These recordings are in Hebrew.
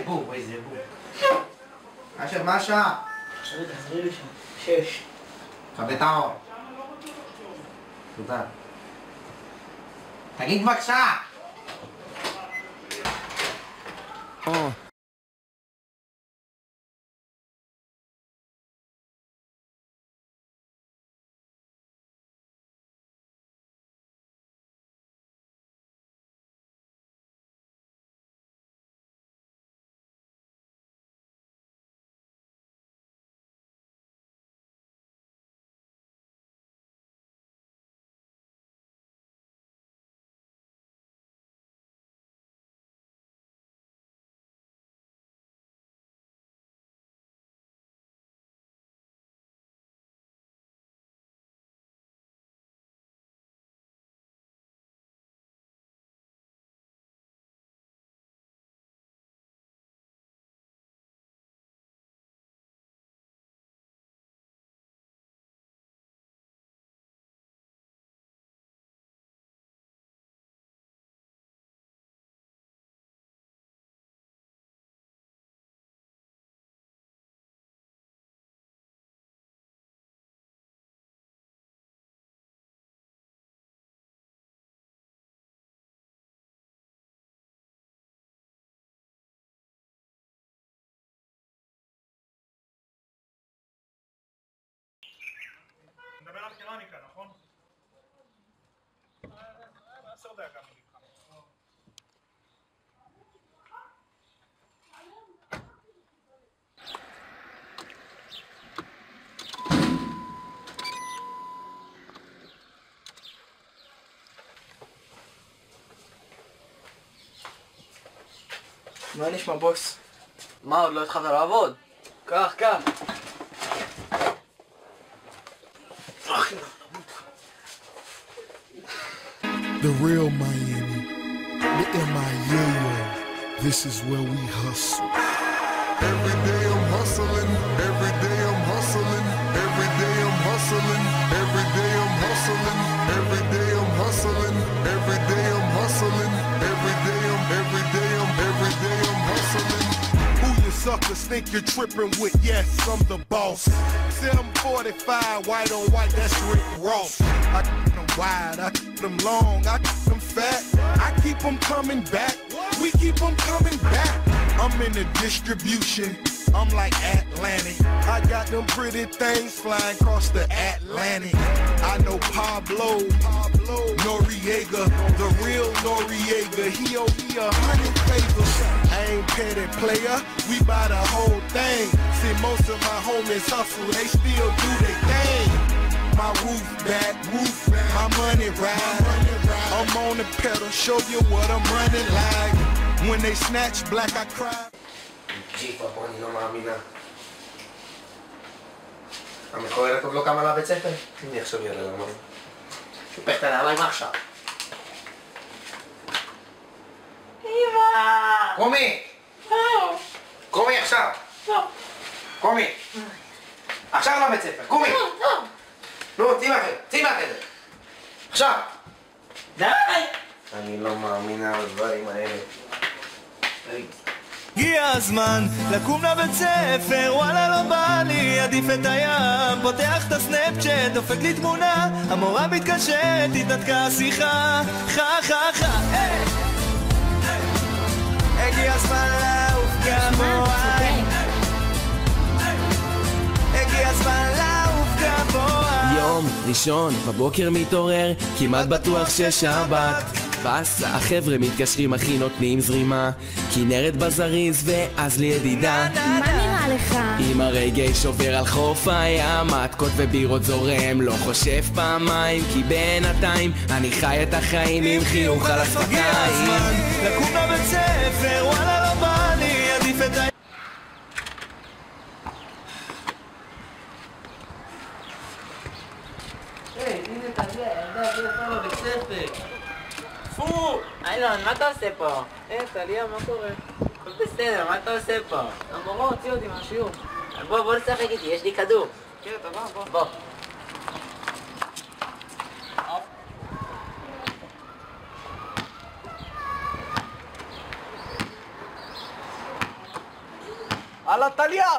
אה, אוי, זה בוב, אוי, זה בוב. אשר, מה השעה? לי את האור. תודה. תגיד בבקשה! מדבר על קרמיקה, נכון? עשר דקה מלבך. מה נשמע בוס? מה, עוד לא התחלת לעבוד? קח, קח. The real Miami, the MIA. This is where we hustle. Every day I'm hustling, every day I'm hustling, every day I'm hustling, every day I'm hustling, every day I'm hustling, every day I'm hustling, every day I'm, every day I'm, every day I'm hustling. Who you suckers think you're tripping with? Yes, I'm the boss. 745, white on white, that's Rick Ross. I keep them wide, I keep them long, I keep them fat. I keep them coming back, we keep them coming back. I'm in the distribution, I'm like Atlantic. I got them pretty things flying across the Atlantic. I know Pablo, Pablo Noriega, the real Noriega. He owe me a hundred favors. I ain't petty player, we buy the whole thing. See, most of my homies hustle, they still do their thing. My roof back, roof back, my money ride. I'm on the pedal, show you what I'm running like. When they snatch black, I cry. ג'יפה פה, אני לא מאמינה. המכוערת עוד לא קמה לבית ספר? אני עכשיו יאללה למים. שופך את הנעליים עכשיו. אמא! קומי! קומי עכשיו! קומי! עכשיו לבית ספר, קומי! נו, צאי מהחדר, צאי מהחדר! עכשיו! די! אני לא מאמינה לדברים האלה. הגיע הזמן לקום לבית ספר, וואלה לא בא לי, עדיף את הים. פותח את הסנאפצ'אט, דופק לי תמונה, המורה מתקשרת, התנתקה השיחה. חה חה חה, היי! ראשון בבוקר מתעורר, כמעט בטוח ששבת. באסה, החבר'ה מתקשרים אחי נותנים זרימה. כנרת בזריז ואז לידידה. מה נראה לך? עם הרגל שובר על חוף הים מתקות ובירות זורם. לא חושב פעמיים כי בינתיים אני חי את החיים עם חיוך על השפתיים. לקום לבית ספר וואלה לא בא היי, הנה תגיע, ילדה, זה יפה בבית ספר. פו! איילון, מה אתה עושה פה? אה, טליה, מה קורה? הכל בסדר, מה אתה עושה פה? המורה הוציא אותי מהשיעור. בוא, בוא נשחק איתי, יש לי כדור. כן, אתה בא, בוא. בוא. על הטליה!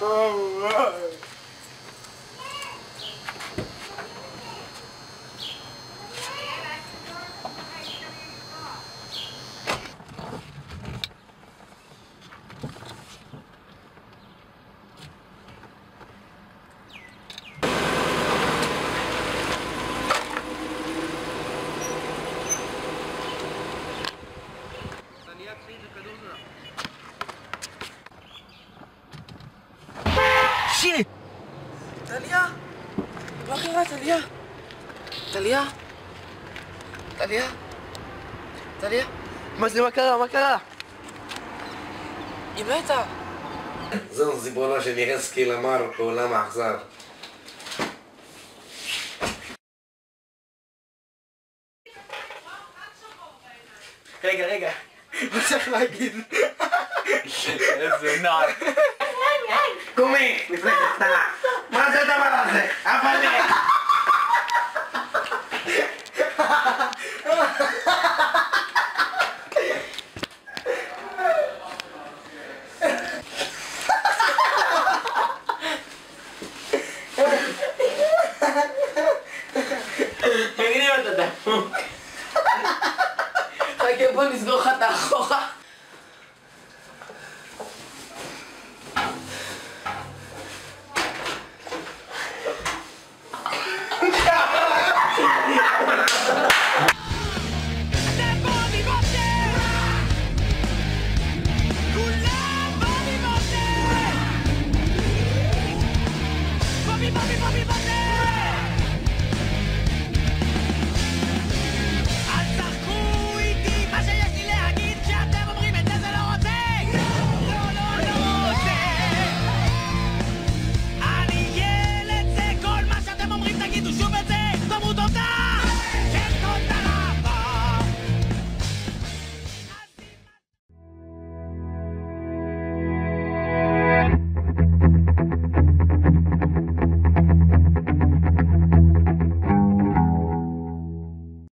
Alright. טליה? מה קרה, טליה? טליה? טליה? טליה? מה זה, מה קרה? מה קרה? היא מתה! זהו זיכרונו של יחזקאל אמר בעולם האכזר. רגע, רגע. מה צריך להגיד? איזה נער! קומי, מפלגת קטנה. מה זה הדבר